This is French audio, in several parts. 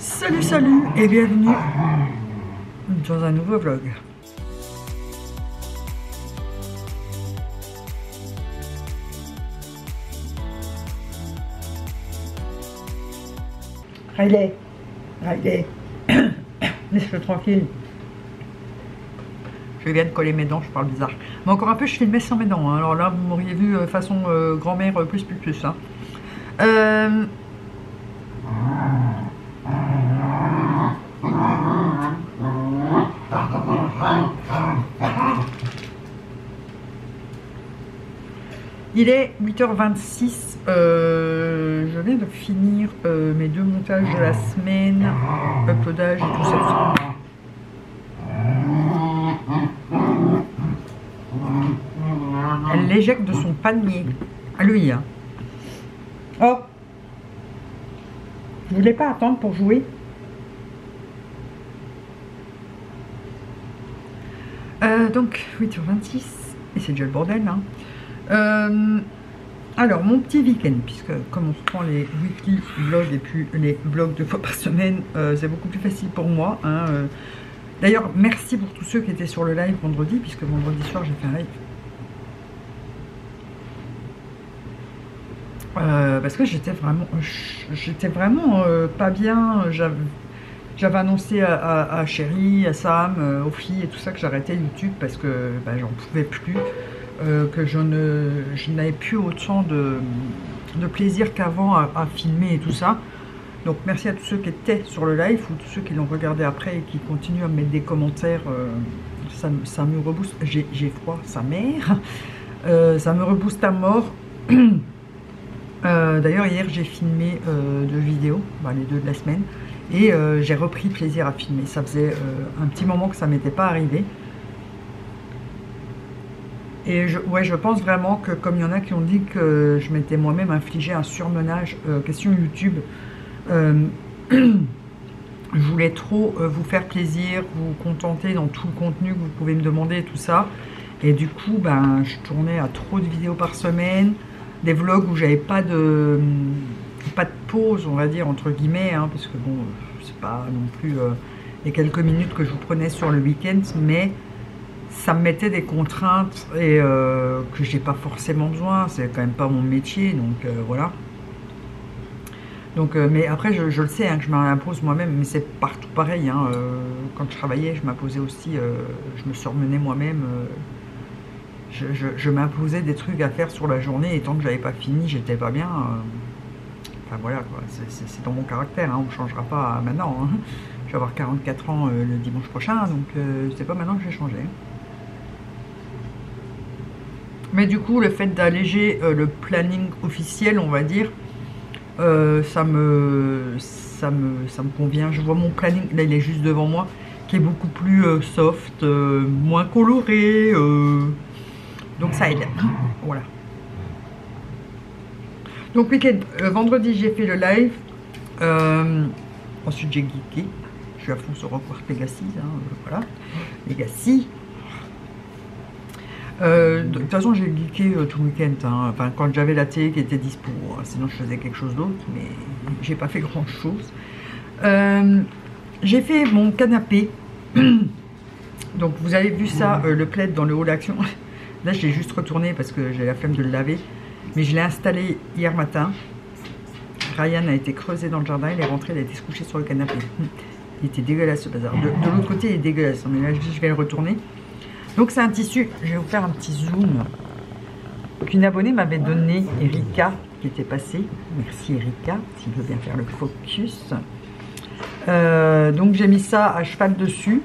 Salut salut et bienvenue dans un nouveau vlog. Riley, Riley, laisse-le tranquille. Je viens de coller mes dents, je parle bizarre. Mais encore un peu, je filmais sans mes dents. hein. Alors là, vous m'auriez vu euh, façon euh, grand-mère euh, plus plus plus. hein. Euh, Il est 8h26. euh, je viens de finir euh, mes deux montages de la semaine, uploadage et tout ça. Elle l'éjecte de son panier. À lui, hein. Oh Vous voulez pas attendre pour jouer Euh, donc, 8h26, et c'est déjà le bordel, hein. Euh, alors, mon petit week-end, puisque comme on reprend les weekly vlogs et puis les vlogs deux fois par semaine, euh, c'est beaucoup plus facile pour moi. hein, euh. D'ailleurs, merci pour tous ceux qui étaient sur le live vendredi, puisque vendredi soir, j'ai fait un live. Parce que j'étais vraiment, j'étais vraiment pas bien. J'avais annoncé à, à, à Sam, aux filles et tout ça que j'arrêtais YouTube parce que bah, j'en pouvais plus, euh, que je ne, n'avais plus autant de, plaisir qu'avant à, filmer et tout ça. Donc merci à tous ceux qui étaient sur le live ou tous ceux qui l'ont regardé après et qui continuent à me mettre des commentaires. euh, ça, me- ça me rebooste. J'ai froid, sa mère. Euh, ça me rebooste à mort. D'ailleurs, hier, j'ai filmé deux vidéos, bah, les deux de la semaine, et j'ai repris plaisir à filmer. Ça faisait un petit moment que ça m'était pas arrivé. Et je, ouais, je pense vraiment que, comme il y en a qui ont dit que je m'étais moi-même infligé un surmenage, euh, question YouTube, euh, je voulais trop euh, vous faire plaisir, vous contenter dans tout le contenu que vous pouvez me demander et tout ça. Et du coup, ben, je tournais à trop de vidéos par semaine, des vlogs où j'avais pas de pas de pause, on va dire entre guillemets, hein, parce que bon, c'est pas non plus les quelques minutes que je vous prenais sur le week-end, mais ça me mettait des contraintes et euh, que j'ai pas forcément besoin. C'est quand même pas mon métier, donc euh, voilà. Donc, euh, mais après, je, le sais hein, que je m'impose moi-même, mais c'est partout pareil. hein, euh, quand je travaillais, je m'imposais aussi, je me surmenais moi-même. je m'imposais des trucs à faire sur la journée et tant que j'avais pas fini, j'étais pas bien. enfin voilà. C'est- dans mon caractère, hein, on ne changera pas maintenant. hein. Je vais avoir 44 ans le dimanche prochain, donc c'est pas maintenant que je vais changer. Mais du coup, le fait d'alléger euh, le planning officiel, on va dire, euh, ça, me, ça, me, ça me convient. Je vois mon planning, là il est juste devant moi, qui est beaucoup plus euh, soft, moins coloré. donc ça aide. Voilà. Donc euh, vendredi j'ai fait le live. Ensuite j'ai geeké. Je suis à fond sur Hogwarts Legacy. hein, voilà. Legacy. Euh, de toute façon, j'ai geeké euh, tout le week-end. hein. Enfin, quand j'avais la télé qui était dispo. Sinon, je faisais quelque chose d'autre, mais j'ai pas fait grand-chose. Euh, j'ai fait mon canapé. Donc, vous avez vu ça, euh, le plaid dans le haut d'action. Là, je l'ai juste retourné parce que j'ai la flemme de le laver. Mais je l'ai installé hier matin. Ryan a été creusé dans le jardin, il est rentré, il a été se coucher sur le canapé. Il était dégueulasse ce bazar. De, l'autre côté, il est dégueulasse. Mais là, je vais le retourner. Donc c'est un tissu, je vais vous faire un petit zoom qu'une abonnée m'avait donné, Erika, qui était passée. Merci Erika, s'il veut bien faire le focus. Euh, donc j'ai mis ça à cheval dessus.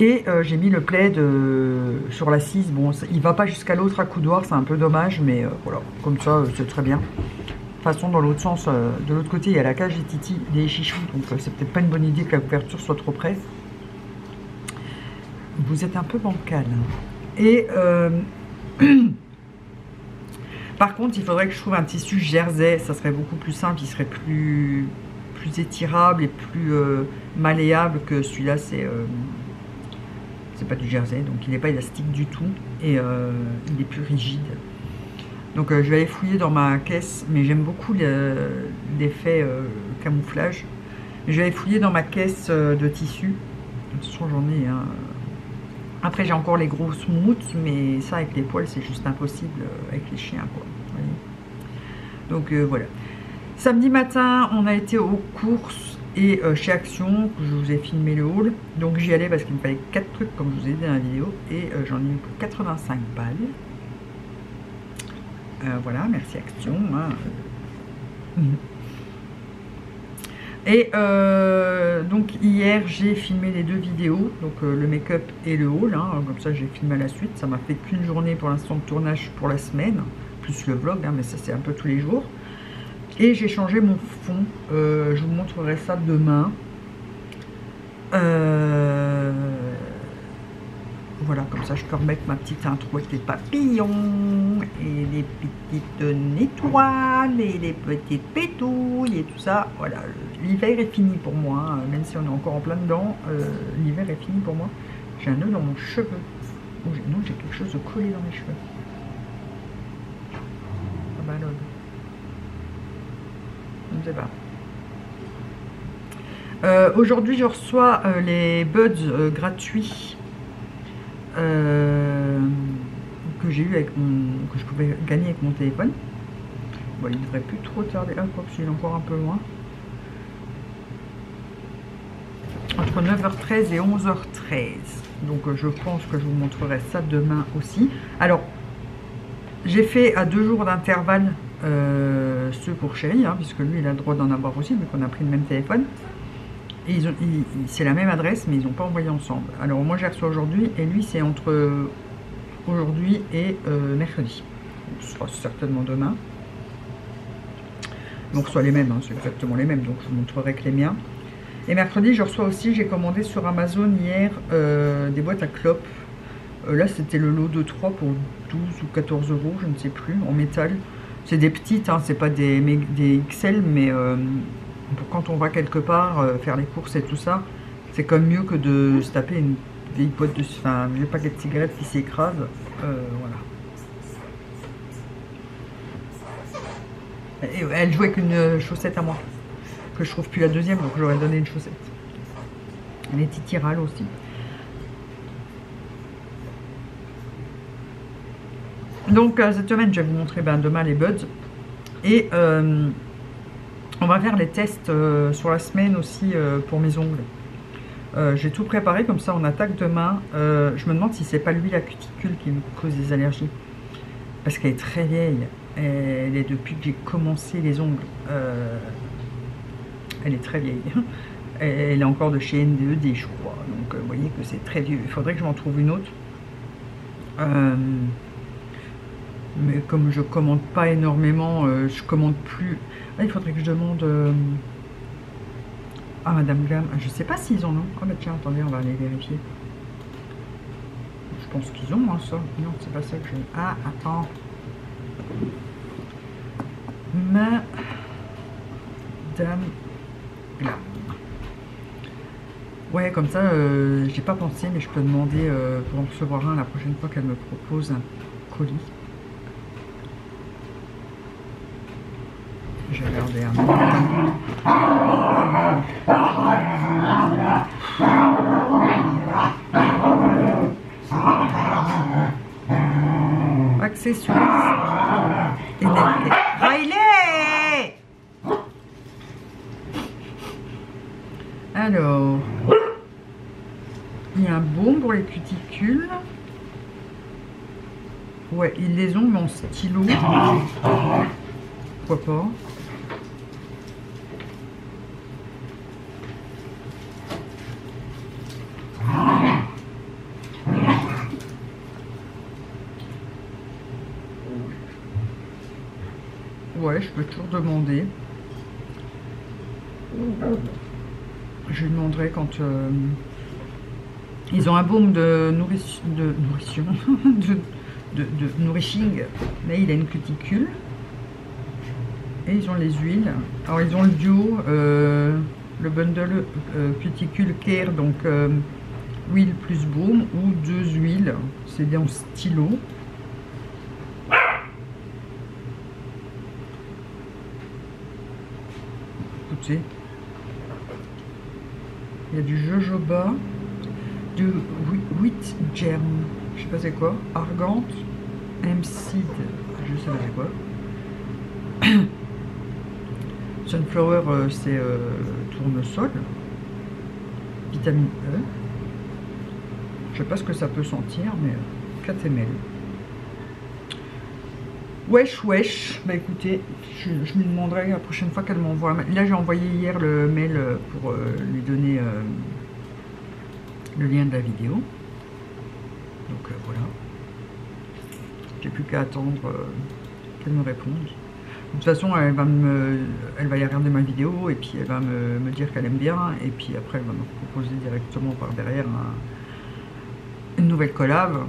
Et euh, j'ai mis le plaid euh, sur l'assise. Bon, il va pas jusqu'à l'autre accoudoir, c'est un peu dommage, mais voilà, comme ça, c'est très bien. De toute façon, dans l'autre sens, de l'autre côté, il y a la cage des Titi, des chichous, donc c'est peut-être pas une bonne idée que la couverture soit trop près. Vous êtes un peu bancal. hein. Et euh, par contre, il faudrait que je trouve un tissu jersey, ça serait beaucoup plus simple, il serait plus, plus étirable et plus euh, malléable que celui-là, c'est euh, pas du jersey, donc il n'est pas élastique du tout et euh, il est plus rigide. Donc je vais aller fouiller dans ma caisse, mais j'aime beaucoup le- l'effet camouflage. Je vais fouiller dans ma caisse de tissu. De toute façon, j'en ai. Hein. Après, j'ai encore les grosses moutes, mais ça, avec les poils, c'est juste impossible avec les chiens, quoi. Donc, voilà. Samedi matin, on a été aux courses et euh, chez Action, je vous ai filmé le haul. Donc j'y allais parce qu'il me fallait 4 trucs comme je vous ai dit dans la vidéo. Et euh, j'en ai eu pour 85 balles. Euh, voilà, merci Action. Hein. Et donc hier j'ai filmé les deux vidéos, donc le make-up et le haul, hein. comme ça j'ai filmé à la suite, ça m'a fait qu'une journée pour l'instant de tournage pour la semaine, plus le vlog, hein, mais ça c'est un peu tous les jours. Et j'ai changé mon fond. Euh, je vous montrerai ça demain. Euh, voilà, comme ça je peux remettre ma petite intro avec les papillons et les petites étoiles et les petites pétouilles et tout ça. Voilà, l'hiver est fini pour moi, hein. même si on est encore en plein dedans. Euh, l'hiver est fini pour moi. J'ai un nœud dans mon cheveu. Oh, non, j'ai quelque chose de collé dans mes cheveux. Ah bah euh, aujourd'hui, je reçois euh, les buds gratuits que j'ai eu avec mon, que je pouvais gagner avec mon téléphone. Bon, il devrait plus trop tarder. Ah, quoi que est encore un peu loin. Entre 9h13 et 11h13. Donc, je pense que je vous montrerai ça demain aussi. Alors, j'ai fait à deux jours d'intervalle euh, ceux pour chéri, hein, puisque lui il a le droit d'en avoir aussi, vu qu'on a pris le même téléphone. C'est la même adresse, mais ils n'ont pas envoyé ensemble. Alors moi j'ai reçu aujourd'hui, et lui c'est entre aujourd'hui et euh, mercredi. ce sera certainement demain. Donc soit les mêmes, hein, c'est exactement les mêmes, donc je vous montrerai que les miens. Et mercredi, je reçois aussi, j'ai commandé sur Amazon hier euh, des boîtes à clopes. là, c'était le lot de 3 pour 12 ou 14 euros, je ne sais plus, en métal. C'est des petites, hein, c'est pas des, des, XL, mais euh, quand on va quelque part euh, faire les courses et tout ça, c'est comme mieux que de se taper une vieille boîte de, enfin, un vieux paquet de cigarettes qui s'écrase. Euh, voilà. Et elle jouait avec une chaussette à moi, que je trouve plus la deuxième, donc j'aurais donné une chaussette. Elle est titirale aussi. Donc euh, cette semaine, je vais vous montrer ben, demain les buds. Et euh, on va faire les tests euh, sur la semaine aussi pour mes ongles. J'ai tout préparé, comme ça on attaque demain. je me demande si c'est pas lui la cuticule qui me cause des allergies. Parce qu'elle est très vieille. Elle est depuis que j'ai commencé les ongles. elle est très vieille. Elle est encore de chez NDED, je crois. Donc vous voyez que c'est très vieux. Il faudrait que je m'en trouve une autre. Mais comme je commande pas énormément, euh, je commande plus. Ah, il faudrait que je demande euh, à Madame Glam. Je sais pas s'ils en ont. Oh, mais tiens, attendez, on va aller vérifier. Je pense qu'ils ont, hein, ça. Non, c'est pas ça que j'ai. Ah, attends. Madame Glam. Ouais, comme ça, euh, j'ai pas pensé, mais je peux demander pour en recevoir un la prochaine fois qu'elle me propose un colis. Un Accessoires et Alors, il y a un baume pour les cuticules. Ouais, ils les ont en stylo. Pourquoi pas? Je peux toujours demander. Je lui demanderai quand euh, ils ont un baume de, nourrition, de nourrition, de, nourishing, mais il a une cuticule. Et ils ont les huiles. Alors ils ont le duo, euh, le bundle euh, cuticule care, donc huile plus baume, ou deux huiles. C'est en stylo. Il y a du jojoba, du wheat germ, je sais pas c'est quoi, argante, M-seed, je sais pas c'est quoi. Sunflower, euh, c'est euh, tournesol, vitamine E. Je sais pas ce que ça peut sentir, mais 4 euh, ml. Wesh, wesh. Bah écoutez, je, lui demanderai la prochaine fois qu'elle m'envoie. Là, j'ai envoyé hier le mail euh, pour euh, lui donner euh, le lien de la vidéo. Donc voilà. J'ai plus qu'à attendre qu'elle me réponde. De toute façon, elle va, me, elle va y regarder ma vidéo et puis elle va me, dire qu'elle aime bien. Et puis après, elle va me proposer directement par derrière une nouvelle collab.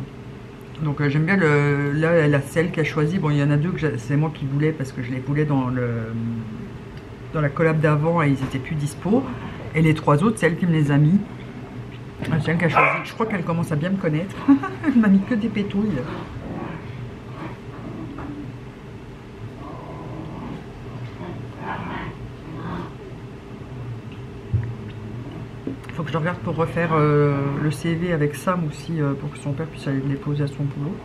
Donc euh, j'aime bien la celle qu'elle a choisie. Bon, il y en a deux que c'est moi qui voulais parce que je les voulais dans, le, dans la collab d'avant et ils étaient plus dispo. Et les trois autres, c'est elle qui me les a mis. Celle qu'elle a choisie. Je crois qu'elle commence à bien me connaître. elle m'a mis que des pétouilles. Que je regarde pour refaire euh, le CV avec Sam aussi euh, pour que son père puisse aller le déposer à son boulot.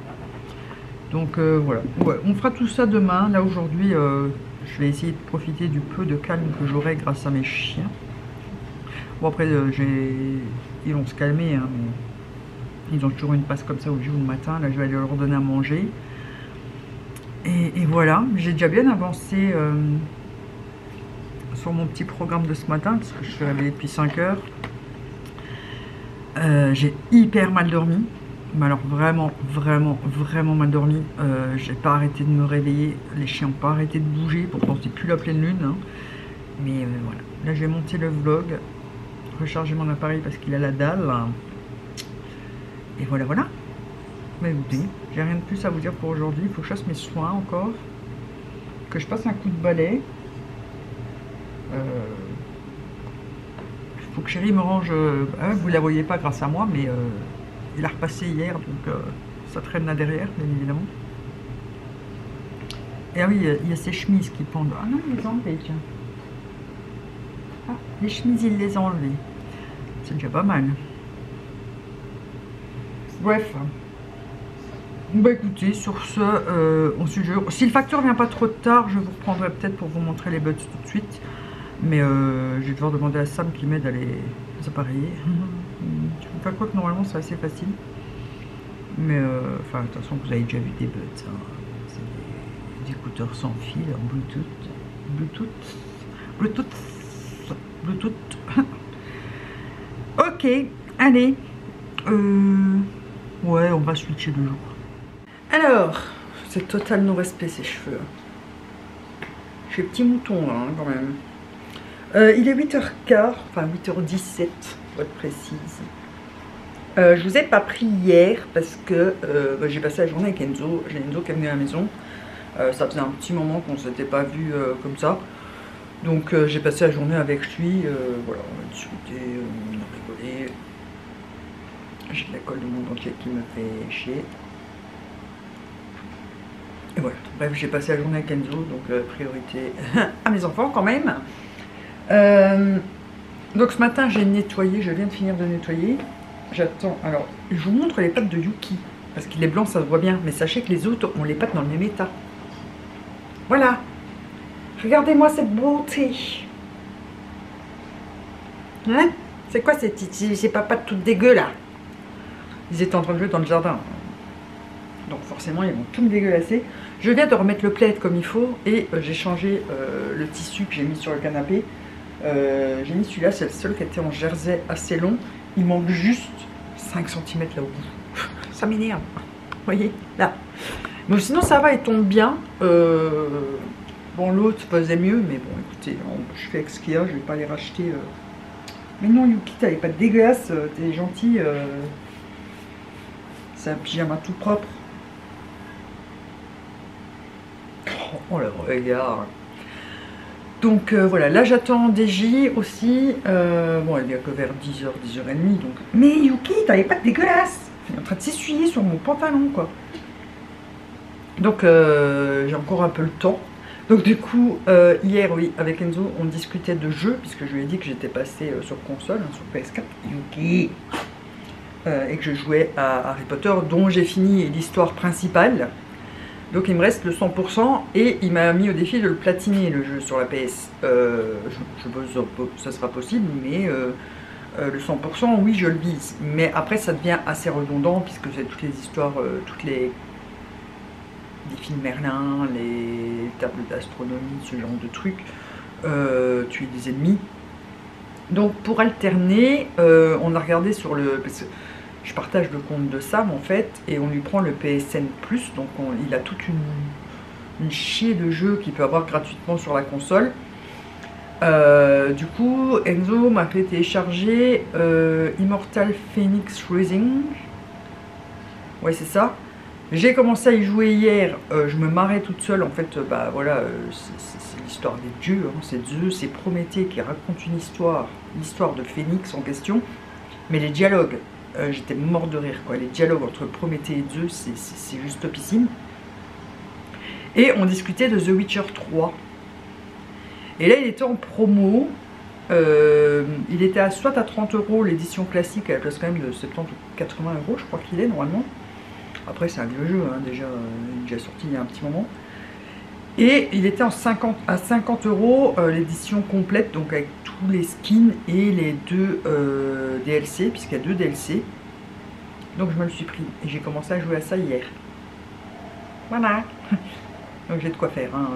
Donc euh, voilà, on fera tout ça demain. Là aujourd'hui, je vais essayer de profiter du peu de calme que j'aurai grâce à mes chiens. Bon après, ils vont se calmer, hein, ils ont toujours une passe comme ça au jour le matin. Là, je vais aller leur donner à manger. Et, voilà, j'ai déjà bien avancé sur mon petit programme de ce matin, parce que je suis réveillée depuis 5 heures. Euh, j'ai hyper mal dormi. Mais alors vraiment, vraiment, vraiment mal dormi. Euh, j'ai pas arrêté de me réveiller. Les chiens n'ont pas arrêté de bouger. Pourtant, c'est plus la pleine lune. Hein. Mais euh, voilà. Là, j'ai monté le vlog. Recharger mon appareil parce qu'il a la dalle. Et voilà, voilà. Mais écoutez, j'ai rien de plus à vous dire pour aujourd'hui. Il faut que je fasse mes soins encore. Que je passe un coup de balai. Faut que chérie me range. Euh, hein, vous la voyez pas grâce à moi, mais euh, il a repassé hier, donc euh, ça traîne là derrière, bien évidemment. Et ah oui, il y a ces chemises qui pendent. Ah non, il les a enlevées, tiens. Ah, les chemises, il les a enlevées. C'est déjà pas mal. Bref. Bah écoutez, sur ce, on se. Si le facteur vient pas trop tard, je vous reprendrai peut-être pour vous montrer les buts tout de suite. Mais euh, je vais devoir demander à Sam qui m'aide à les appareiller. enfin, quoi que normalement c'est assez facile. Mais euh, enfin, de toute façon, vous avez déjà vu des buds. Hein. C'est des, écouteurs sans fil en Bluetooth. Bluetooth. Bluetooth. Bluetooth. ok, allez. Euh, ouais, on va switcher de jour. Alors, c'est total non-respect ces cheveux. J'ai petit mouton là, hein, quand même. Euh, il est 8h15, enfin 8h17 pour être précise. Euh, je vous ai pas pris hier parce que euh, bah, j'ai passé la journée avec Enzo. J'ai Enzo qui est venu à la maison. ça faisait un petit moment qu'on ne s'était pas vu comme ça. Donc j'ai passé la journée avec lui. voilà, on a discuté, on a rigolé. J'ai de la colle de mon dentier qui me fait chier. Et voilà, bref, j'ai passé la journée avec Enzo, donc priorité à mes enfants quand même. Euh, donc ce matin, j'ai nettoyé, je viens de finir de nettoyer. J'attends. Alors, je vous montre les pattes de Yuki. Parce qu'il est blanc, ça se voit bien. Mais sachez que les autres ont les pattes dans le même état. Voilà. Regardez-moi cette beauté. Hein? C'est quoi ces, ces pattes toutes dégueu Ils étaient en train de jouer dans le jardin. Donc forcément, ils vont tout me dégueulasser. Je viens de remettre le plaid comme il faut. Et euh, j'ai changé euh, le tissu que j'ai mis sur le canapé. Euh, j'ai mis celui-là, c'est le seul qui était en jersey assez long. Il manque juste 5 cm là au bout. Ça m'énerve. Vous voyez Là. Mais sinon, ça va, il tombe bien. Euh, bon, l'autre faisait mieux, mais bon, écoutez, je fais avec ce qu'il y a, je vais pas les racheter. Euh. Mais non, Yuki, t'avais pas de dégueulasse, t'es gentil. C'est un pyjama tout propre. Oh, oh le regard donc euh, voilà, là j'attends DJ aussi. Euh, bon, il n'y a que vers 10h, 10h30. Donc... Mais Yuki, t'avais pas de dégueulasse Il est en train de s'essuyer sur mon pantalon, quoi. Donc euh, j'ai encore un peu le temps. Donc du coup, euh, hier, oui, avec Enzo, on discutait de jeux, puisque je lui ai dit que j'étais passé euh, sur console, hein, sur PS4, Yuki, et que je jouais à Harry Potter, dont j'ai fini l'histoire principale. Donc il me reste le 100%, et il m'a mis au défi de le platiner, le jeu sur la PS. je, je que ça sera possible, mais le 100%, oui, je le vise. Mais après, ça devient assez redondant, puisque c'est toutes les histoires, toutes les des films Merlin, les tables d'astronomie, ce genre de trucs, euh, tuer des ennemis. Donc pour alterner, euh, on a regardé sur le... je partage le compte de Sam en fait, et on lui prend le PSN+, donc il a toute une, une chier de jeux qu'il peut avoir gratuitement sur la console. Euh, du coup, Enzo m'a fait télécharger Immortal Phoenix Rising. Ouais, c'est ça. J'ai commencé à y jouer hier, euh, je me marrais toute seule, en fait, euh, bah voilà, euh, c'est l'histoire des dieux, hein. c'est Zeus, c'est Prométhée qui raconte une histoire, l'histoire de Phénix en question, mais les dialogues, j'étais mort de rire, quoi, les dialogues entre Prométhée et Zeus, c'est juste topissime. Et on discutait de The Witcher 3. Et là, il était en promo, il était à, soit à 30 euros l'édition classique, à la place quand même de 70 ou 80 euros, je crois qu'il est normalement. Après, c'est un vieux jeu, hein, déjà, euh, déjà sorti il y a un petit moment. Et il était en 50, à 50 euros euh, l'édition complète, donc avec tous les skins et les deux euh, DLC, puisqu'il y a deux DLC. Donc je me le suis pris et j'ai commencé à jouer à ça hier. Voilà. donc j'ai de quoi faire. Hein,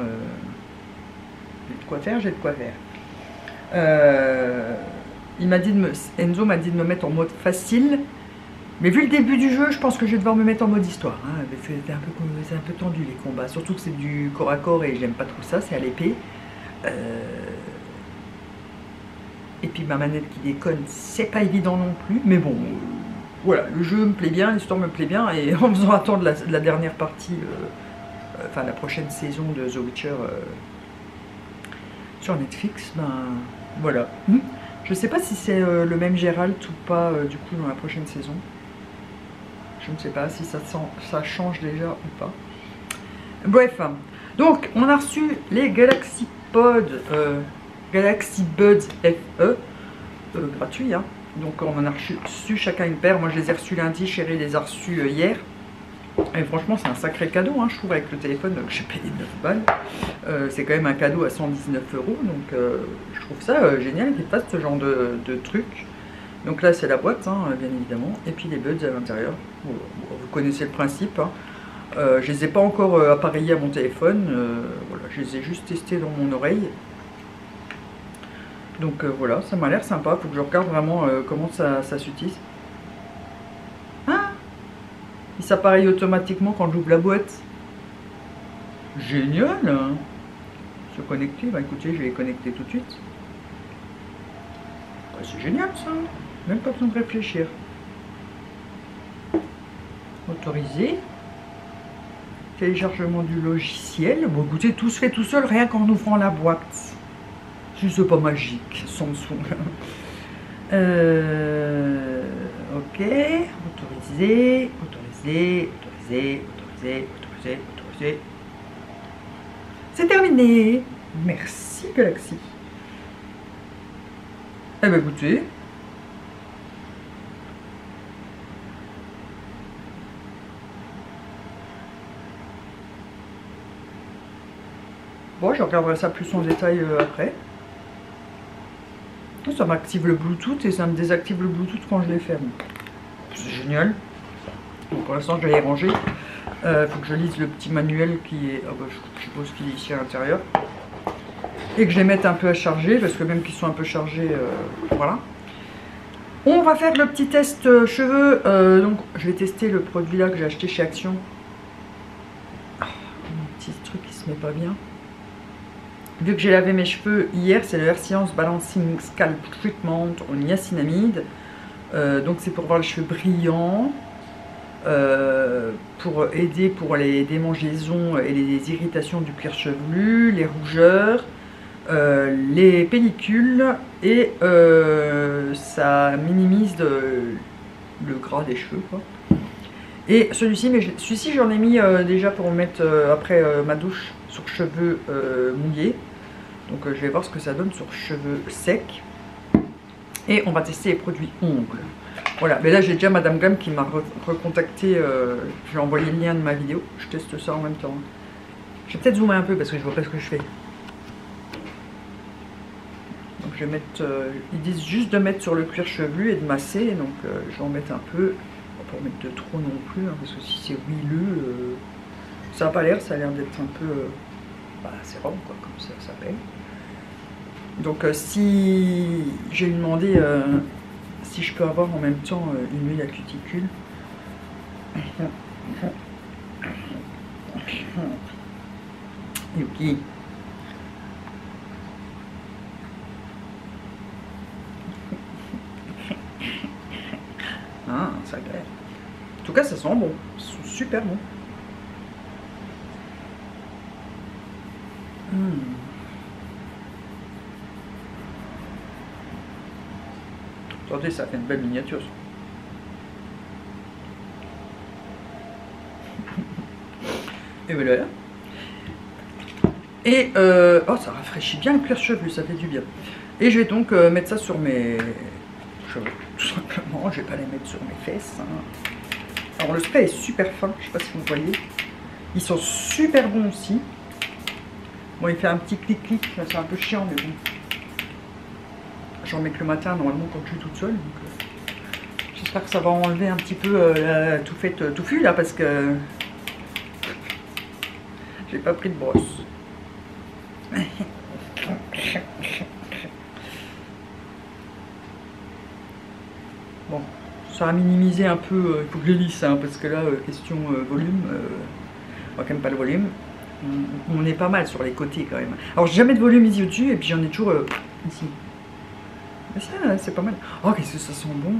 j'ai de quoi faire, j'ai de quoi faire. il m'a dit de me, Enzo m'a dit de me mettre en mode facile mais vu le début du jeu, je pense que je vais devoir me mettre en mode histoire. Hein. C'est un, peu, tendu les combats, surtout que c'est du corps à corps et j'aime pas trop ça, c'est à l'épée. Euh, et puis ma manette qui déconne, c'est pas évident non plus, mais bon, voilà, le jeu me plaît bien, l'histoire me plaît bien, et en faisant attendre la, dernière partie, euh, enfin la prochaine saison de The Witcher euh, sur Netflix, ben voilà. Je sais pas si c'est le même Gérald ou pas du coup dans la prochaine saison. Je ne sais pas si ça, ça change déjà ou pas. Bref, donc on a reçu les Galaxy Pod, euh, Galaxy Buds FE, euh, gratuits. Hein. Donc on en a reçu, chacun une paire. Moi je les ai reçus lundi, Chérie les a reçus euh, hier. Et franchement c'est un sacré cadeau, hein, je trouve, avec le téléphone que j'ai payé 9 balles. c'est quand même un cadeau à 119 euros, donc je trouve ça génial qu'ils fassent ce genre de, de trucs. Donc là, c'est la boîte, hein, bien évidemment. Et puis les buds à l'intérieur. Vous, connaissez le principe. Hein. Euh, je ne les ai pas encore euh, appareillés à mon téléphone. Euh, voilà, je les ai juste testés dans mon oreille. Donc voilà, ça m'a l'air sympa. Il faut que je regarde vraiment comment ça, s'utilise. Ah Il s'appareille automatiquement quand j'ouvre la boîte. Génial hein. Se connecter, bah écoutez, je vais les connecter tout de suite. C'est génial ça même pas besoin de réfléchir. Autoriser. Téléchargement du logiciel. Bon, écoutez, tout se fait tout seul, rien qu'en ouvrant la boîte. Juste pas magique, Samsung. euh, ok. Autoriser, autoriser, autoriser, autoriser, autoriser. C'est terminé. Merci Galaxy. Eh bien écoutez, Bon, je regarderai ça plus en détail euh, après. Ça m'active le Bluetooth et ça me désactive le Bluetooth quand je les ferme. C'est génial. pour l'instant, je vais les ranger. Il euh, faut que je lise le petit manuel qui est... Ah bah, je suppose qu'il est ici à l'intérieur. Et que je les mette un peu à charger, parce que même qu'ils sont un peu chargés, euh, voilà. On va faire le petit test cheveux. donc, je vais tester le produit là que j'ai acheté chez Action. Ah, un petit truc qui se met pas bien. Vu que j'ai lavé mes cheveux hier, c'est le Air Science Balancing Scalp Treatment au niacinamide. Euh, donc c'est pour avoir les cheveux brillants, euh, pour aider pour les démangeaisons et les irritations du cuir chevelu, les rougeurs, euh, les pellicules et ça minimise le gras des cheveux. Et celui-ci, mais celui-ci j'en ai mis déjà pour mettre après ma douche sur cheveux mouillés. Donc je vais voir ce que ça donne sur cheveux secs. Et on va tester les produits ongles. Voilà, mais là j'ai déjà Madame Gamme qui m'a recontacté. je vais envoyer le lien de ma vidéo. Je teste ça en même temps. Je vais peut-être zoomer un peu parce que je vois pas ce que je fais. Donc je vais mettre. ils disent juste de mettre sur le cuir chevelu et de masser. Donc je vais en mettre un peu pas mettre de trop non plus, hein, parce que si c'est huileux, euh, ça n'a pas l'air, ça a l'air d'être un peu... Euh, bah, rond, quoi, comme ça s'appelle. Donc euh, si j'ai demandé si je peux avoir en même temps une huile à cuticule. Yuki. Ah, ça clair. En tout cas, ça sent bon. super bon. Hmm. Attendez, ça fait une belle miniature. Et voilà. Et euh, oh, ça rafraîchit bien le cuir chevelu, ça fait du bien. Et je vais donc euh, mettre ça sur mes cheveux, tout simplement. Je vais pas les mettre sur mes fesses. Hein. Alors le spray est super fin, je sais pas si vous voyez. Ils sont super bons aussi. Bon, il fait un petit clic-clic, c'est un peu chiant, mais bon. J'en mets que le matin, normalement, quand je suis toute seule. Euh, j'espère que ça va enlever un petit peu euh, tout fait, euh, tout fut là, parce que j'ai pas pris de brosse. ça a minimisé un peu, euh, il faut que je hein, parce que là, euh, question euh, volume, on va quand même pas le volume. On, est pas mal sur les côtés quand même. Alors j'ai jamais de volume ici au-dessus, et puis j'en ai toujours ici. Mais ça, c'est pas mal. Oh, qu'est-ce que ça sent bon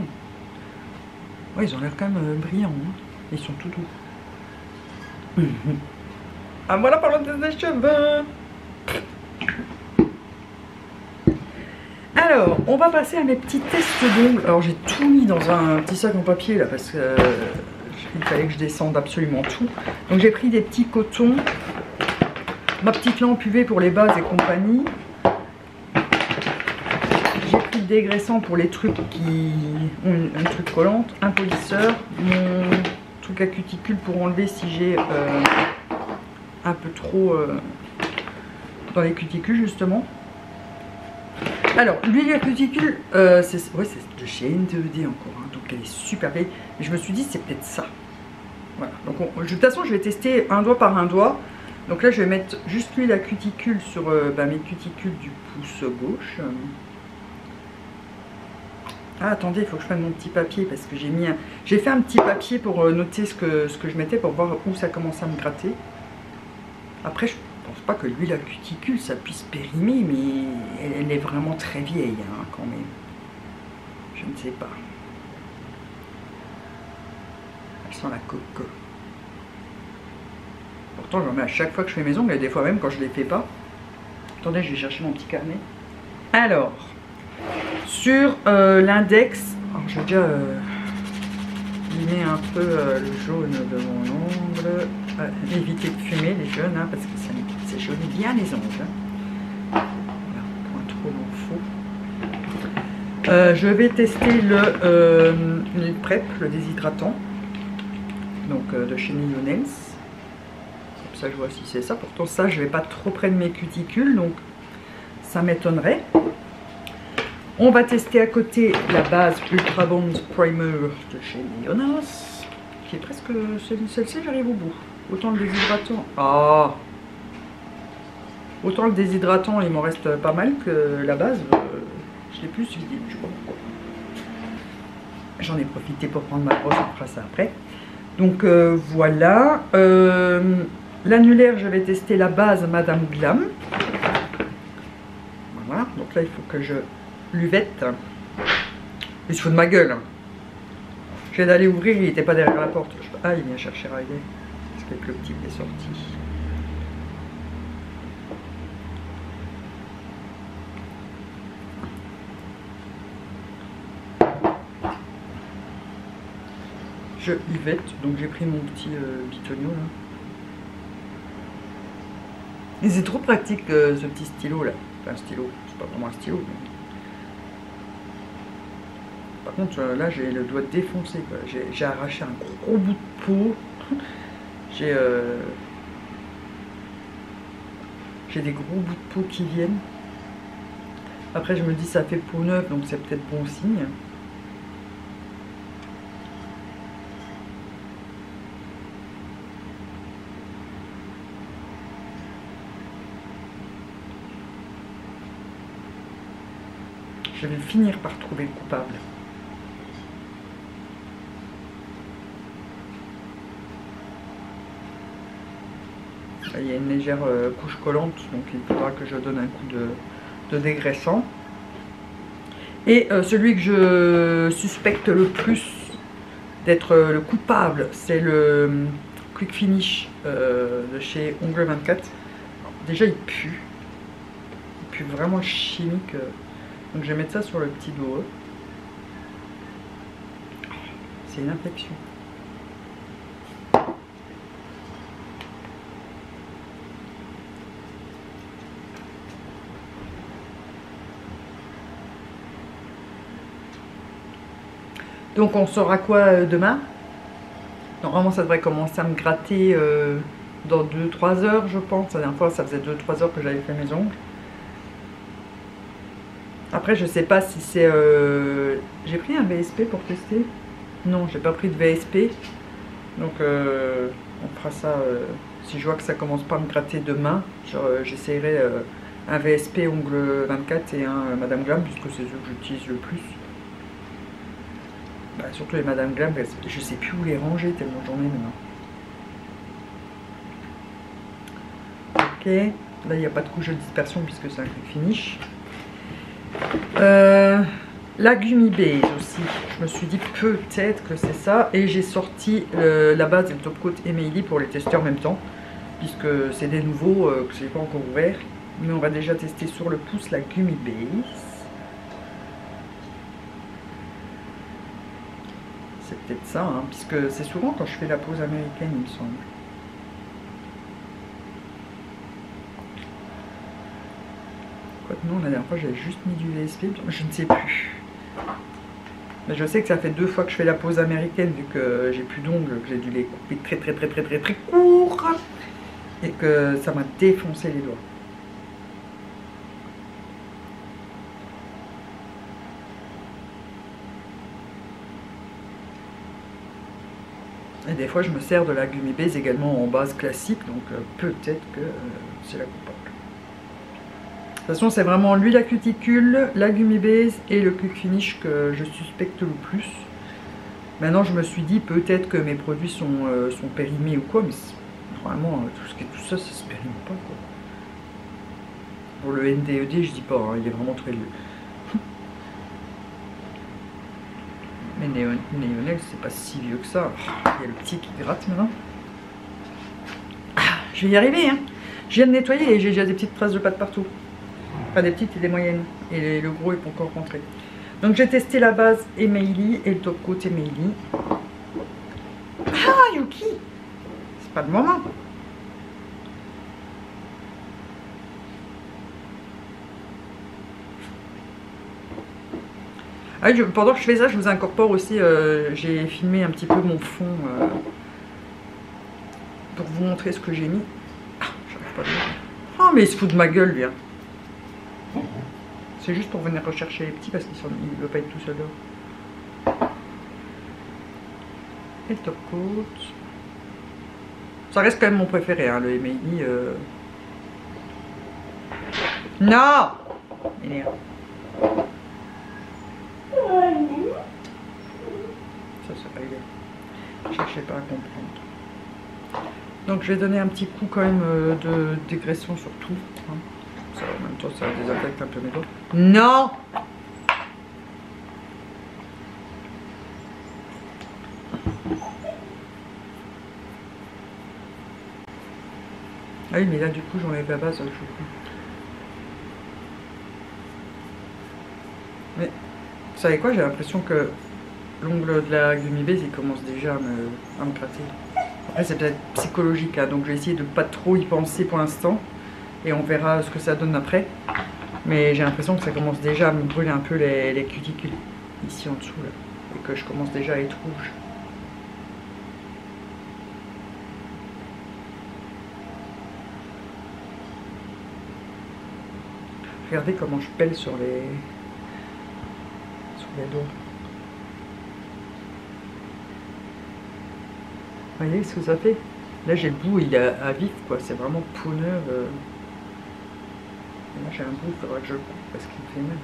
Ouais, ils ont l'air quand même brillants. Hein. Ils sont tout doux. ah, voilà, parlons des cheveux Alors, on va passer à mes petits tests d'ongles. Alors, j'ai tout mis dans un petit sac en papier là parce qu'il fallait que je descende absolument tout. Donc, j'ai pris des petits cotons, ma petite lampe UV pour les bases et compagnie. Dégraissant pour les trucs qui ont une, truc collante, un polisseur, mon truc à cuticule pour enlever si j'ai euh, un peu trop euh, dans les cuticules justement. Alors, l'huile à cuticule, euh, c'est de chez N2D encore, hein, donc elle est super belle. Mais je me suis dit, c'est peut-être ça. Voilà, donc de toute façon, je vais tester un doigt par un doigt. Donc là, je vais mettre juste l'huile à cuticule sur euh, bah, mes cuticules du pouce gauche. Ah, attendez, il faut que je fasse mon petit papier parce que j'ai mis un... J'ai fait un petit papier pour euh, noter ce que, ce que je mettais pour voir où ça commence à me gratter. Après, je pense pas que l'huile à cuticule ça puisse périmer, mais elle, est vraiment très vieille hein, quand même. Je ne sais pas. Elle sent la coco. Pourtant j'en mets à chaque fois que je fais mes ongles et des fois même quand je les fais pas. Attendez, je vais chercher mon petit carnet. Alors, sur euh, l'index, alors j'ai déjà euh, un peu euh, le jaune de mon ongle. éviter de fumer les jeunes, hein, parce que ça c'est joli bien les ongles. Hein. point trop je vais tester le, PrEP, le déshydratant, donc de chez Millionels. Ça, je vois si c'est ça. Pourtant, ça, je vais pas trop près de mes cuticules, donc ça m'étonnerait. On va tester à côté la base Ultra Bond Primer de chez Millionels, qui est presque celle-ci, j'arrive au bout. Autant le déshydratant. Ah, Autant le déshydratant, il m'en reste pas mal que la base. Euh, je l'ai plus vidé, je sais pas. J'en ai profité pour prendre ma brosse, on fera ça après. Donc euh, voilà. Euh, l'annulaire, j'avais testé la base Madame Glam. Voilà, donc là il faut que je l'uvette. Il se fout de ma gueule. Je viens d'aller ouvrir, il n'était pas derrière la porte. Ah, il vient chercher Riley. Parce que le petit est sorti. je donc j'ai pris mon petit euh, là. C'est trop pratique euh, ce petit stylo là. Enfin, stylo, c'est pas vraiment un stylo. Par contre, euh, là j'ai le doigt défoncé. J'ai arraché un gros bout de peau. J'ai euh, j'ai des gros bouts de peau qui viennent. Après, je me dis ça fait peau neuve, donc c'est peut-être bon signe. Je vais finir par trouver le coupable. Il y a une légère euh, couche collante, donc il faudra que je donne un coup de, dégraissant. Et euh, celui que je suspecte le plus d'être euh, le coupable, c'est le Quick Finish de chez Ongle 24. déjà, il pue. Il pue vraiment chimique. Donc je vais mettre ça sur le petit doigt. C'est une infection. Donc on saura quoi euh, demain? Normalement ça devrait commencer à me gratter euh, dans 2-3 heures je pense. La dernière fois ça faisait 2-3 heures que j'avais fait mes ongles. Après, je sais pas si c'est... Euh, j'ai pris un VSP pour tester Non, j'ai pas pris de VSP. Donc, on fera ça... Si je vois que ça commence pas à me gratter demain, j'essaierai un VSP ongle 24 et un Madame Glam, puisque c'est ceux que j'utilise le plus. Bah, surtout les Madame Glam, je sais plus où les ranger tellement j'en ai maintenant. Ok, là il n'y a pas de couche de dispersion puisque c'est un quick finish. Euh, la Gummy Base aussi. Je me suis dit peut-être que c'est ça. Et j'ai sorti euh, la base et le top coat Emily pour les tester en même temps. Puisque c'est des nouveaux euh, que je n'ai pas encore ouvert. Mais on va déjà tester sur le pouce la Gummy Base. Peut-être ça, hein, puisque c'est souvent quand je fais la pose américaine, il me semble. Non, la dernière fois, j'avais juste mis du VSP, je ne sais plus. Mais je sais que ça fait deux fois que je fais la pause américaine, vu que j'ai plus d'ongles, que j'ai dû les couper très très très très très très court, et que ça m'a défoncé les doigts. Des fois, je me sers de la Gummy Base également en base classique, donc euh, peut-être que euh, c'est la coupable. De toute façon, c'est vraiment lui la cuticule, la gummy base et le quick finish que je suspecte le plus. Maintenant, je me suis dit peut-être que mes produits sont, euh, sont périmés ou quoi, mais euh, tout, ce qui est, tout ça, ça se périme pas. Quoi. Pour le NDED, je dis pas, hein, il est vraiment très Mais Néonel, c'est pas si vieux que ça. Il y a le petit qui gratte maintenant. Ah, je vais y arriver, hein. Je viens de nettoyer et j'ai déjà des petites traces de pâte partout. Enfin des petites et des moyennes. Et le gros est pas encore rentré. Donc j'ai testé la base Emaili et le top coat Emaili. Ah Yuki C'est pas le moment. Ah, pendant que je fais ça, je vous incorpore aussi, euh, j'ai filmé un petit peu mon fond euh, pour vous montrer ce que j'ai mis. Ah, pas à Oh, mais il se fout de ma gueule, lui. Hein. C'est juste pour venir rechercher les petits parce qu'il ne veut pas être tout seul Et le top coat. Ça reste quand même mon préféré, hein, le MI. Euh... Non c'est pas Je cherchais pas à comprendre. Donc je vais donner un petit coup quand même euh, de dégraissement sur tout. Hein en même temps, ça désaffecte un peu mes doigts. Non Ah oui, mais là, du coup, j'enlève la base. Je... Mais, vous savez quoi? J'ai l'impression que l'ongle de la Gummy Base, il commence déjà à me, gratter. C'est peut-être psychologique, hein, donc je vais essayer de pas trop y penser pour l'instant. et on verra ce que ça donne après. Mais j'ai l'impression que ça commence déjà à me brûler un peu les, les cuticules ici en dessous là, et que je commence déjà à être rouge. Regardez comment je pèle sur les, sur les doigts. Vous voyez ce que ça fait Là j'ai le bout, il est à vif quoi, c'est vraiment peauneux. Euh. Là j'ai un bout, il faudra que je le coupe parce qu'il me fait mal.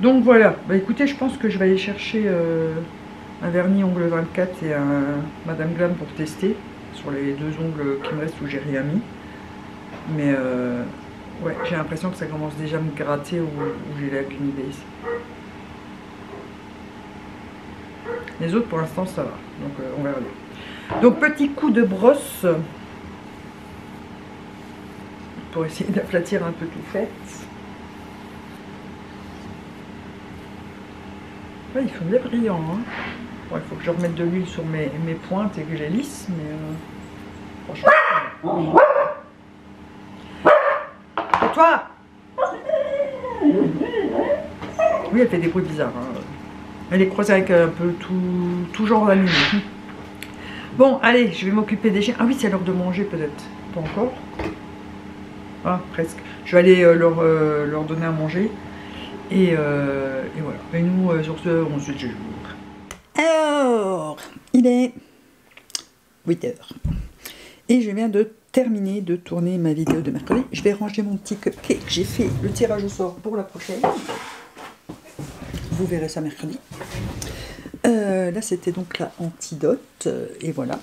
Donc voilà, bah écoutez, je pense que je vais aller chercher euh, un vernis ongle 24 et un Madame Glam pour tester sur les deux ongles qui me restent où j'ai rien mis. Mais euh, ouais, j'ai l'impression que ça commence déjà à me gratter où, j'ai la ici. Les autres pour l'instant ça va, donc euh, on verra bien. Donc petit coup de brosse pour essayer d'aplatir un peu tout fait. Ils sont bien brillants. Hein il faut que je remette de l'huile sur mes, pointes et que je les lisse, mais euh, franchement. Et toi? Oui, elle fait des bruits bizarres. Hein. Elle est croisée avec un peu tout, tout genre d'animaux. Bon, allez, je vais m'occuper des chiens. Ah oui, c'est l'heure de manger peut-être. Pas encore Ah, presque. Je vais aller euh, leur, euh, leur donner à manger. Et, voilà. Et nous, sur ce, on se dit alors, il est 8 heures. Et je viens de terminer de tourner ma vidéo de mercredi. Je vais ranger mon petit cupcake. J'ai fait le tirage au sort pour la prochaine. Vous verrez ça mercredi. Euh, là, c'était donc la antidote. et voilà.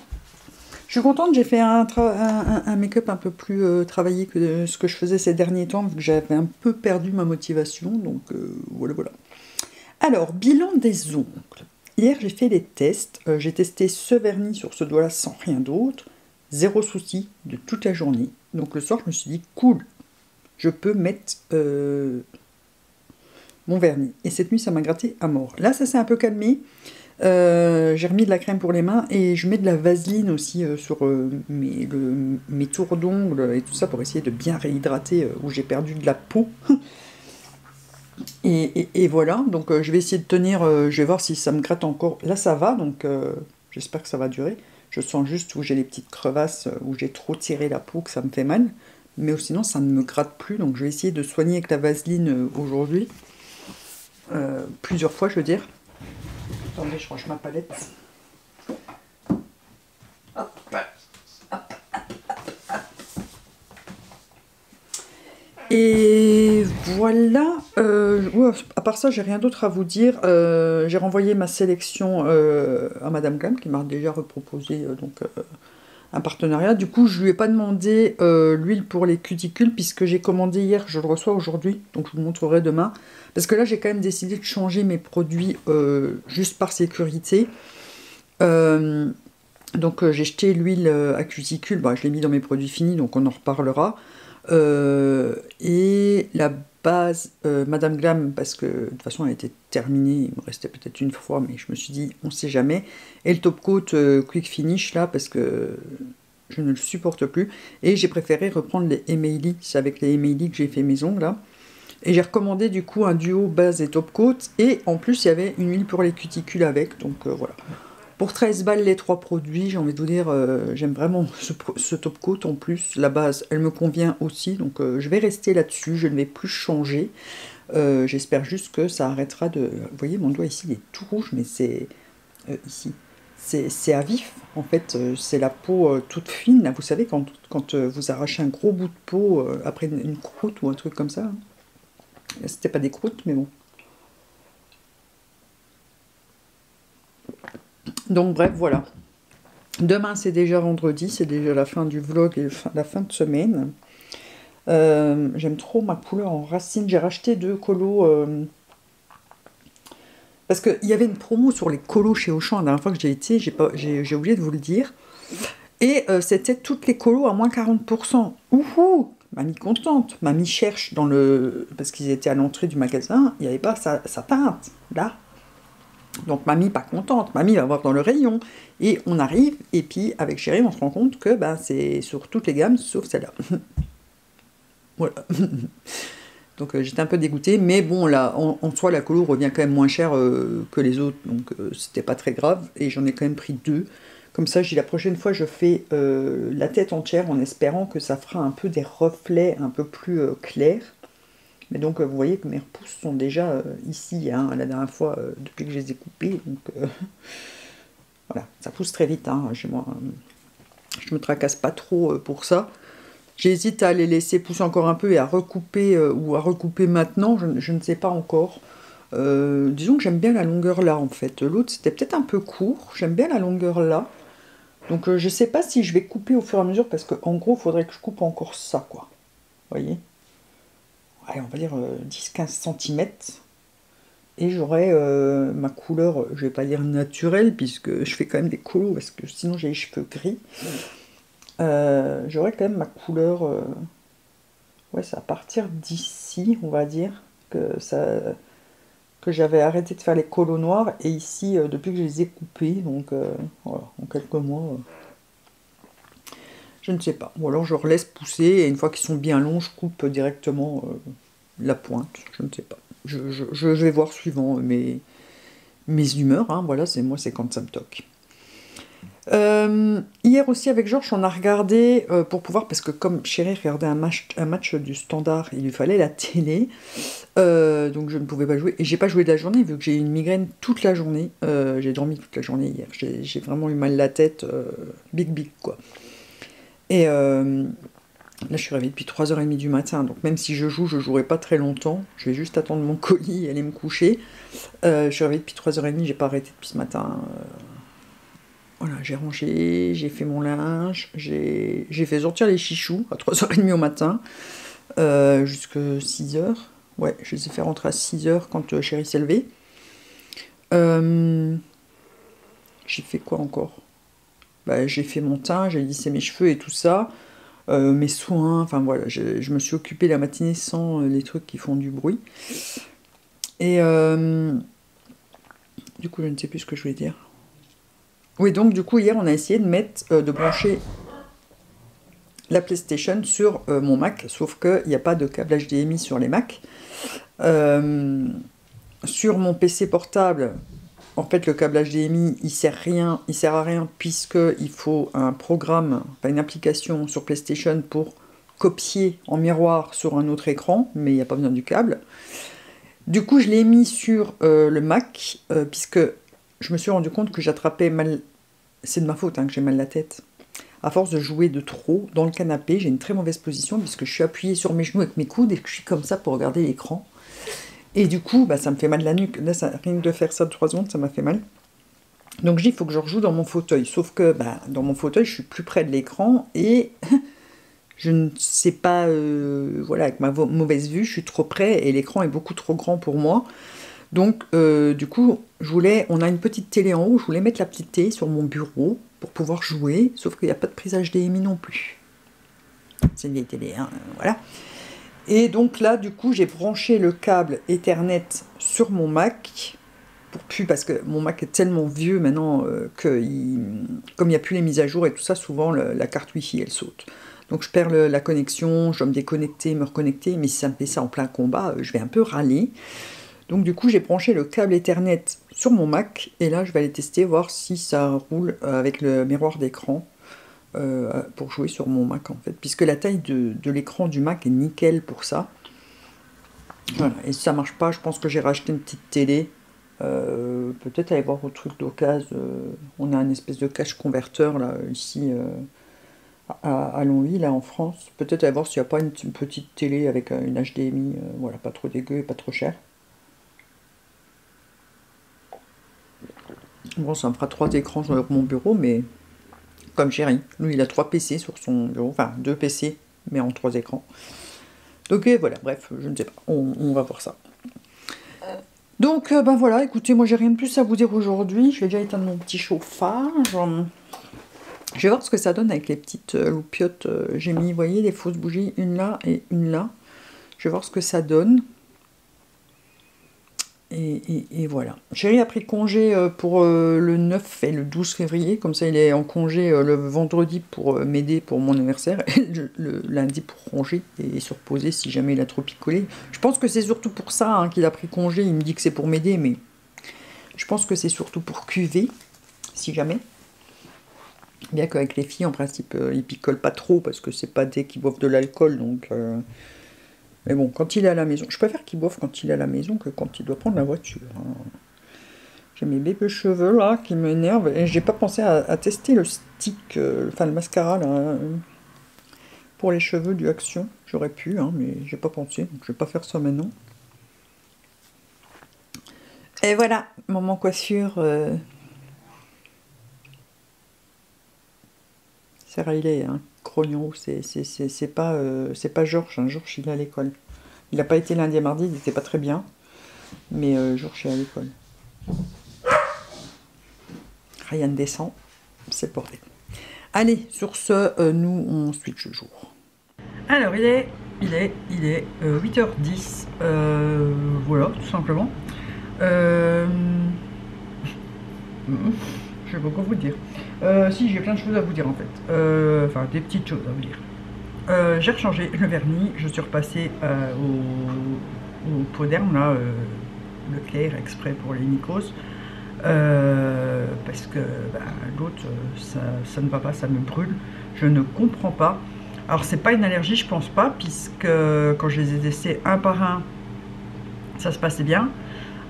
Je suis contente, j'ai fait un, un, make-up un peu plus euh, travaillé que ce que je faisais ces derniers temps, vu que j'avais un peu perdu ma motivation. Donc euh, voilà, voilà. Alors, bilan des ongles. Hier, j'ai fait les tests. Euh, j'ai testé ce vernis sur ce doigt-là sans rien d'autre. Zéro souci de toute la journée. Donc le soir, je me suis dit, cool, je peux mettre euh, mon vernis. Et cette nuit, ça m'a gratté à mort. Là, ça s'est un peu calmé. Euh, j'ai remis de la crème pour les mains et je mets de la vaseline aussi sur mes, mes, tours d'ongles et tout ça pour essayer de bien réhydrater où j'ai perdu de la peau. Et, voilà, donc euh, je vais essayer de tenir, euh, je vais voir si ça me gratte encore. Là ça va, donc euh, j'espère que ça va durer. Je sens juste où j'ai les petites crevasses, où j'ai trop tiré la peau, que ça me fait mal. Mais sinon ça ne me gratte plus, donc je vais essayer de soigner avec la vaseline aujourd'hui. Plusieurs fois je veux dire. Attendez, je range ma palette. Et voilà, euh, à part ça, j'ai rien d'autre à vous dire. Euh, j'ai renvoyé ma sélection euh, à Madame Glam, qui m'a déjà reproposé donc, un partenariat. Du coup, je lui ai pas demandé l'huile pour les cuticules, puisque j'ai commandé hier, je le reçois aujourd'hui, donc je vous montrerai demain. Parce que là, j'ai quand même décidé de changer mes produits juste par sécurité. donc j'ai jeté l'huile à cuticule, bah, je l'ai mis dans mes produits finis, donc on en reparlera. Euh, et la base euh, Madame Glam, parce que de toute façon elle était terminée, il me restait peut-être une fois, mais je me suis dit on sait jamais. Et le top coat euh, quick finish là, parce que je ne le supporte plus. Et j'ai préféré reprendre les Emily, c'est avec les Emily que j'ai fait mes ongles là. Et j'ai recommandé du coup un duo base et top coat. Et en plus il y avait une huile pour les cuticules avec, donc voilà. Pour 13 balles les trois produits, j'ai envie de vous dire, euh, j'aime vraiment ce, top coat en plus. La base, elle me convient aussi, donc euh, je vais rester là-dessus, je ne vais plus changer. Euh, j'espère juste que ça arrêtera de... Vous voyez, mon doigt ici, il est tout rouge, mais c'est ici. C'est à vif, en fait, c'est la peau toute fine. Vous savez, quand, quand vous arrachez un gros bout de peau après une, croûte ou un truc comme ça. Hein. C'était pas des croûtes, mais bon. Donc bref, voilà. Demain, c'est déjà vendredi, c'est déjà la fin du vlog et la fin de semaine. Euh, j'aime trop ma couleur en racine. J'ai racheté deux colos. Euh, parce qu'il y avait une promo sur les colos chez Auchan la dernière fois que j'ai été, j'ai oublié de vous le dire. Et euh, c'était toutes les colos à moins 40%. Ouhou Mamie contente. Mamie cherche dans le... Parce qu'ils étaient à l'entrée du magasin, il n'y avait pas sa, sa teinte. Là, Donc mamie pas contente, mamie va voir dans le rayon. Et on arrive, et puis avec chérie, on se rend compte que ben, c'est sur toutes les gammes, sauf celle-là. voilà. Donc euh, j'étais un peu dégoûtée, mais bon, là, en, soi, la colo revient quand même moins cher euh, que les autres, donc euh, c'était pas très grave, et j'en ai quand même pris deux. Comme ça, j'ai la prochaine fois, je fais la tête entière en espérant que ça fera un peu des reflets un peu plus clairs. Mais donc, vous voyez que mes repousses sont déjà ici, hein, la dernière fois, depuis que je les ai coupées. Donc, voilà, ça pousse très vite hein, chez moi. Je me tracasse pas trop pour ça. J'hésite à les laisser pousser encore un peu et à recouper euh, ou à recouper maintenant, je, ne sais pas encore. Euh, disons que j'aime bien la longueur là en fait. L'autre c'était peut-être un peu court, j'aime bien la longueur là. Donc euh, je ne sais pas si je vais couper au fur et à mesure parce qu'en gros il faudrait que je coupe encore ça quoi. Vous voyez? Allez, on va dire 10-15 cm. Et j'aurai ma couleur, je vais pas dire naturelle puisque je fais quand même des colos parce que sinon j'ai les cheveux gris. Euh, j'aurais quand même ma couleur. Euh, ouais, c'est à partir d'ici, on va dire, que ça que j'avais arrêté de faire les colos noirs et ici euh, depuis que je les ai coupés donc voilà en quelques mois je ne sais pas ou alors je relaisse pousser et une fois qu'ils sont bien longs je coupe directement la pointe je ne sais pas je, vais voir suivant mes, humeurs hein. voilà c'est moi c'est quand ça me toque euh, hier aussi avec Georges, on a regardé euh, pour pouvoir, parce que comme Chéri regardait un match, un match du standard, il lui fallait la télé, euh, donc je ne pouvais pas jouer. Et j'ai pas joué de la journée, vu que j'ai eu une migraine toute la journée. j'ai dormi toute la journée hier. J'ai vraiment eu mal la tête, big big quoi. Et là, je suis réveillée depuis 3h30 du matin, donc même si je joue, je jouerai pas très longtemps. Je vais juste attendre mon colis et aller me coucher. je suis réveillée depuis 3h30, j'ai pas arrêté depuis ce matin. Voilà, j'ai rangé, j'ai fait mon linge, j'ai fait sortir les chichous à 3h30 au matin, euh, jusqu'à 6h. Ouais, je les ai fait rentrer à 6h quand euh, chérie s'est levée. Euh, j'ai fait quoi encore? Bah, J'ai fait mon teint, j'ai lissé mes cheveux et tout ça. mes soins, enfin voilà, je, me suis occupée la matinée sans les trucs qui font du bruit. Et du coup, je ne sais plus ce que je voulais dire. Oui, donc du coup, hier, on a essayé de mettre, euh, de brancher la PlayStation sur euh, mon Mac, sauf qu'il n'y a pas de câble HDMI sur les Mac. Euh, sur mon PC portable, en fait, le câble HDMI, il sert il sert à rien puisqu'il faut un programme, une application sur PlayStation pour copier en miroir sur un autre écran, mais il n'y a pas besoin du câble. Du coup, je l'ai mis sur le Mac, puisque je me suis rendu compte que j'attrapais mal. C'est de ma faute hein, que j'ai mal la tête. À force de jouer de trop dans le canapé, j'ai une très mauvaise position puisque je suis appuyée sur mes genoux avec mes coudes et que je suis comme ça pour regarder l'écran. Et du coup, bah, ça me fait mal la nuque. Là, rien que de faire ça de 3 secondes, ça m'a fait mal. Donc j'ai il faut que je rejoue dans mon fauteuil. Sauf que bah, dans mon fauteuil, je suis plus près de l'écran et je ne sais pas, euh, voilà, avec ma mauvaise vue, je suis trop près et l'écran est beaucoup trop grand pour moi. Donc, euh, du coup, je voulais, on a une petite télé en haut, je voulais mettre la petite télé sur mon bureau pour pouvoir jouer, sauf qu'il n'y a pas de prise HDMI non plus. C'est une vieille télé, hein, voilà. Et donc là, du coup, j'ai branché le câble Ethernet sur mon Mac, pour plus, parce que mon Mac est tellement vieux maintenant euh, que, comme il n'y a plus les mises à jour et tout ça, souvent la carte Wi-Fi elle saute. Donc je perds la connexion, je dois me déconnecter, me reconnecter, mais si ça me fait ça en plein combat, euh, je vais un peu râler. Donc du coup j'ai branché le câble Ethernet sur mon Mac et là je vais aller tester voir si ça roule euh, avec le miroir d'écran euh, pour jouer sur mon Mac en fait. Puisque la taille de, l'écran du Mac est nickel pour ça. Voilà. Et si ça marche pas je pense que j'ai racheté une petite télé. Euh, peut-être aller voir au truc d'occasion. On a un espèce de cache converteur là ici à, à là en France. Peut-être aller voir s'il n'y a pas une, une, petite télé avec une HDMI voilà pas trop dégueu et pas trop cher. Bon, ça me fera trois écrans sur mon bureau, mais comme chéri. Lui, il a trois PC sur son bureau, enfin deux PC, mais en trois écrans. Donc voilà, bref, je ne sais pas, on, va voir ça. Donc euh, ben voilà, écoutez, moi j'ai rien de plus à vous dire aujourd'hui. Je vais déjà éteindre mon petit chauffage. Je vais voir ce que ça donne avec les petites euh, loupiottes. Euh, j'ai mis, vous voyez, les fausses bougies, une là et une là. Je vais voir ce que ça donne. Et, voilà. Chérie a pris congé euh, pour euh, le 9 et le 12 février. Comme ça, il est en congé euh, le vendredi pour m'aider pour mon anniversaire. Le, lundi pour congé et se reposer si jamais il a trop picolé. Je pense que c'est surtout pour ça hein, qu'il a pris congé. Il me dit que c'est pour m'aider, mais je pense que c'est surtout pour cuver, si jamais. Bien qu'avec les filles, en principe, ils picolent pas trop parce que c'est pas dès qu'ils boivent de l'alcool. Donc. Mais bon, quand il est à la maison, je préfère qu'il boive quand il est à la maison que quand il doit prendre la voiture. Hein. J'ai mes bébés cheveux là qui m'énervent et j'ai pas pensé à, tester le stick, euh, enfin le mascara là, pour les cheveux du Action. J'aurais pu, hein, mais j'ai pas pensé, donc je vais pas faire ça maintenant. Et voilà, moment coiffure. C'est hein. C'est pas, euh, pas Georges. Hein. Georges, il est à l'école. Il n'a pas été lundi et mardi, il n'était pas très bien. Mais euh, Georges est à l'école. Rien ne descend, c'est bordel. Allez, sur ce, euh, nous, on switch jour. Alors, il est, il est, il est 8h10. voilà, tout simplement. Je pas quoi vous dire. Euh, si, j'ai plein de choses à vous dire en fait. Euh, enfin, des petites choses à vous dire. Euh, j'ai rechangé le vernis. Je suis repassé au, au Poderme, là, le clair exprès pour les micros. parce que bah, l'autre, ça, ne va pas, ça me brûle. Je ne comprends pas. Alors, c'est pas une allergie, je pense pas, puisque quand je les ai testés un par un, ça se passait bien.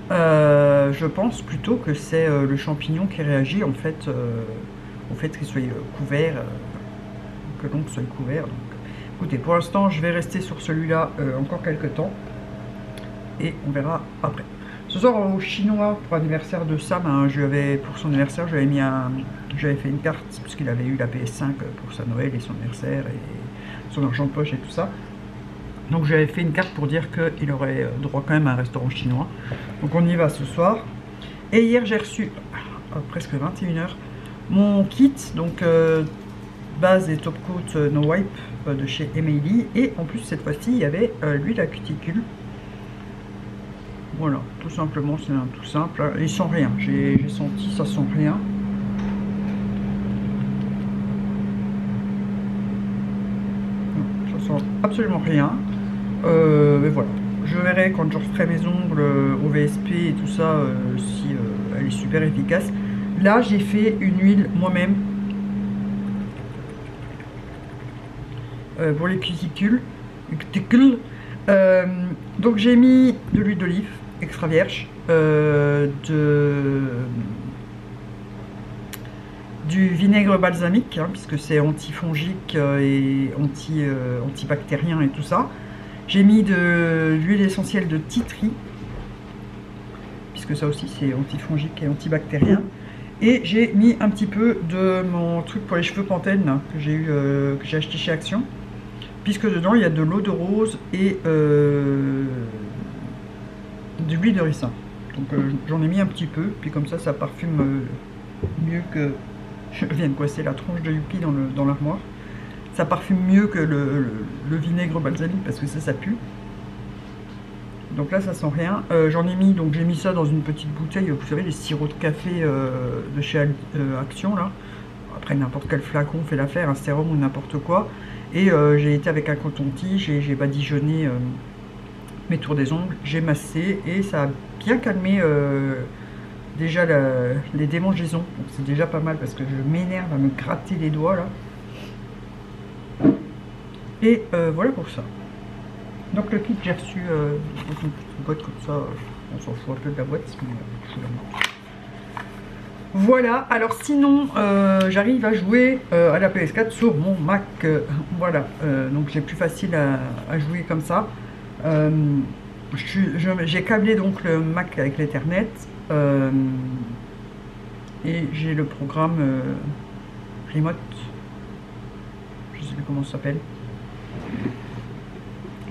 Je pense plutôt que c'est le champignon qui réagit en fait au fait qu'il soit couvert, que l'ongle soit couvert. Donc, écoutez, pour l'instant, je vais rester sur celui-là encore quelques temps et on verra après. Ce soir au chinois pour l'anniversaire de Sam, hein, je pour son anniversaire, j'avais un, j'avais fait une carte puisqu'il avait eu la PS5 pour sa Noël et son anniversaire et son argent de poche et tout ça. Donc j'avais fait une carte pour dire qu'il aurait euh, droit quand même à un restaurant chinois. Donc on y va ce soir. Et hier j'ai reçu, à presque 21h, mon kit, donc euh, base et top coat euh, no wipe de chez Emily. Et en plus cette fois-ci il y avait l'huile à cuticule. Voilà, tout simplement, c'est tout simple. Ils sont rien, j'ai senti ça sent rien. Ça sent absolument rien. Euh, mais voilà. Je verrai quand je referai mes ongles euh, au VSP et tout ça, euh, si elle est super efficace. Là, j'ai fait une huile moi-même pour les cuticules. donc j'ai mis de l'huile d'olive extra vierge, de du vinaigre balsamique, hein, puisque c'est antifongique et anti, antibactérien et tout ça. J'ai mis de l'huile essentielle de titri, puisque ça aussi c'est antifongique et antibactérien. Et j'ai mis un petit peu de mon truc pour les cheveux Pantene que j'ai eu, euh, que j'ai acheté chez Action, puisque dedans il y a de l'eau de rose et euh, de de ricin. Donc euh, j'en ai mis un petit peu, puis comme ça ça parfume mieux que je viens de coincer la tronche de Yupi dans l'armoire ça parfume mieux que le, vinaigre balsamique parce que ça, ça pue. Donc là, ça sent rien. Euh, j'en ai mis, donc j'ai mis ça dans une petite bouteille, vous savez, les sirops de café euh, de chez euh, Action, là. Après, n'importe quel flacon fait l'affaire, un sérum ou n'importe quoi. Et j'ai été avec un coton-tige j'ai badigeonné mes tours des ongles, j'ai massé et ça a bien calmé déjà les démangeaisons. c'est déjà pas mal parce que je m'énerve à me gratter les doigts, là. Et voilà pour ça. Donc le kit, j'ai reçu euh, une petite boîte comme ça. On s'en fout un peu de la boîte. voilà, alors sinon, euh, j'arrive à jouer à la PS4 sur mon Mac. voilà, donc c'est plus facile à, jouer comme ça. j'ai câblé donc le Mac avec l'Ethernet. et j'ai le programme Remote. Je sais plus comment ça s'appelle.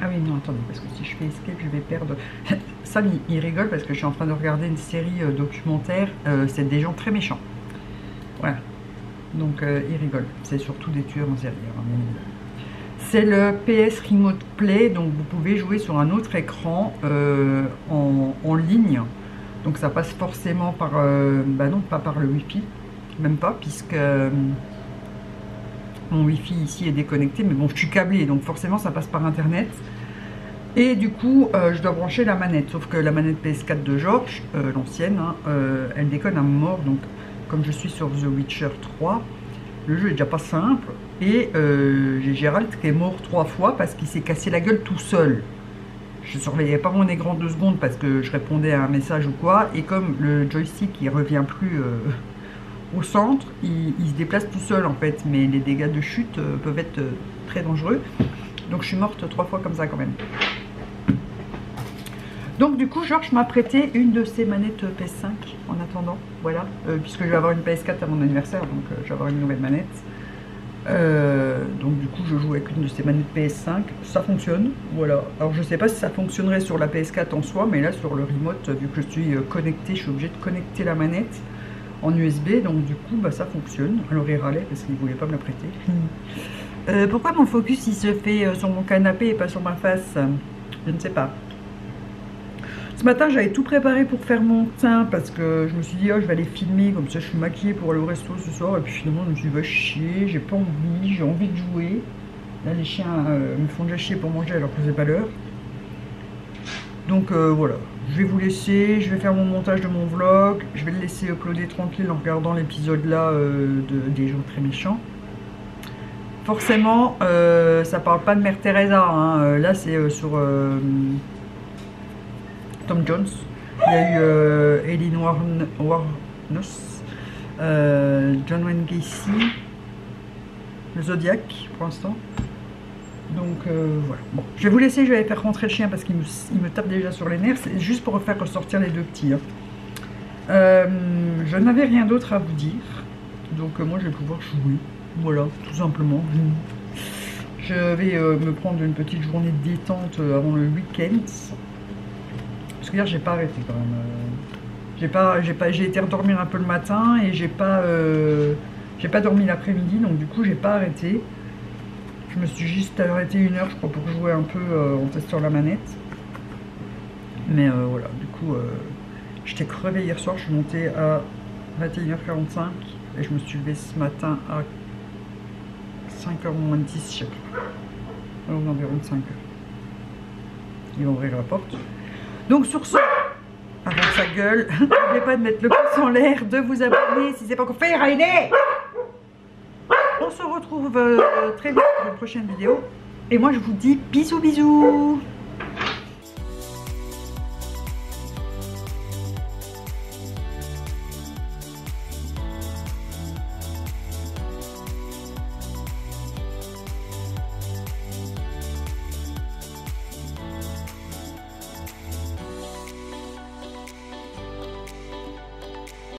Ah oui, non, attendez, parce que si je fais escape, je vais perdre... Sam, il, rigole parce que je suis en train de regarder une série euh, documentaire. Euh, c'est des gens très méchants. Voilà. Donc, euh, il rigole. C'est surtout des tueurs en série. Hein, c'est le PS Remote Play, donc vous pouvez jouer sur un autre écran en, ligne. Donc ça passe forcément par... bah non, pas par le Wi-Fi. Même pas, puisque mon Wi-Fi ici est déconnecté. Mais bon, je suis câblée, donc forcément ça passe par Internet. Et du coup, euh, je dois brancher la manette. Sauf que la manette PS4 de George, euh, l'ancienne, hein, euh, elle déconne à mort. Donc, comme je suis sur The Witcher 3, le jeu est déjà pas simple. Et j'ai Gérald qui est mort trois fois parce qu'il s'est cassé la gueule tout seul. Je surveillais pas mon écran deux secondes parce que je répondais à un message ou quoi. Et comme le joystick il revient plus au centre, il, se déplace tout seul en fait. Mais les dégâts de chute peuvent être très dangereux. Donc je suis morte trois fois comme ça quand même. Donc du coup, Georges m'a prêté une de ses manettes PS5 en attendant, voilà, euh, puisque je vais avoir une PS4 à mon anniversaire, donc euh, je vais avoir une nouvelle manette. Euh, donc du coup, je joue avec une de ces manettes PS5, ça fonctionne, voilà. Alors je sais pas si ça fonctionnerait sur la PS4 en soi, mais là sur le remote, vu que je suis connecté, je suis obligé de connecter la manette en USB, donc du coup, bah, ça fonctionne. Alors il râlait parce qu'il voulait pas me la prêter. pourquoi mon focus il se fait sur mon canapé et pas sur ma face? Je ne sais pas. Ce matin, j'avais tout préparé pour faire mon teint parce que je me suis dit, oh, je vais aller filmer, comme ça je suis maquillée pour aller au resto ce soir. Et puis finalement, je me suis dit, va chier, j'ai pas envie, j'ai envie de jouer. Là, les chiens euh, me font déjà chier pour manger alors que c'est pas l'heure. Donc euh, voilà, je vais vous laisser, je vais faire mon montage de mon vlog. Je vais le laisser uploader tranquille en regardant l'épisode là euh, de, des jours très méchants. Forcément, ça parle pas de Mère Teresa. Hein. Là, c'est sur Tom Jones. Il y a eu euh, Eileen Warnos, euh, John Wayne Gacy, le Zodiac pour l'instant. Donc euh, voilà. Je vais vous laisser, je vais faire rentrer le chien parce qu'il me, tape déjà sur les nerfs. C'est juste pour faire ressortir les deux petits. Hein. je n'avais rien d'autre à vous dire. Donc moi je vais pouvoir jouer. Voilà, tout simplement. Je vais me prendre une petite journée de détente avant le week-end. J'ai pas arrêté quand même. Euh. J'ai pas, j'ai pas, j'ai été redormir un peu le matin et j'ai pas, euh, j'ai pas dormi l'après-midi, donc du coup, j'ai pas arrêté. Je me suis juste arrêté une heure, je crois, pour jouer un peu euh, en testant la manette. Mais voilà, du coup, j'étais crevé hier soir, je suis monté à 21h45 et je me suis levé ce matin à 5h moins 10, je sais pas. environ 5h. Ils vont ouvrir la porte. Donc sur ce, avec sa gueule, n'oubliez pas de mettre le pouce en l'air, de vous abonner si c'est pas encore fait, Riley On se retrouve euh, très vite pour une prochaine vidéo. Et moi je vous dis bisous bisous